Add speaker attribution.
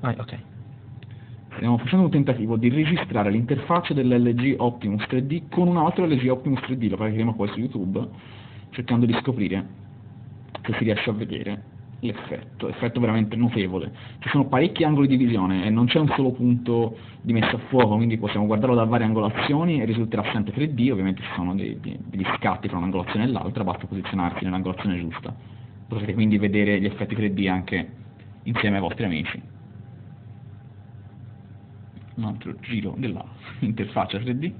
Speaker 1: Ah, ok.
Speaker 2: Stiamo facendo un tentativo di registrare l'interfaccia dell'LG Optimus 3D con un altro LG Optimus 3D, lo praticheremo poi su YouTube, cercando di scoprire se si riesce a vedere l'effetto, effetto veramente notevole. Ci sono parecchi angoli di visione e non c'è un solo punto di messa a fuoco, quindi possiamo guardarlo da varie angolazioni e risulterà sempre 3D, ovviamente ci sono dei, degli scatti tra un'angolazione e l'altra, basta posizionarsi nell'angolazione giusta. Potrete quindi vedere gli effetti 3D anche insieme ai vostri amici un altro giro della interfaccia 3D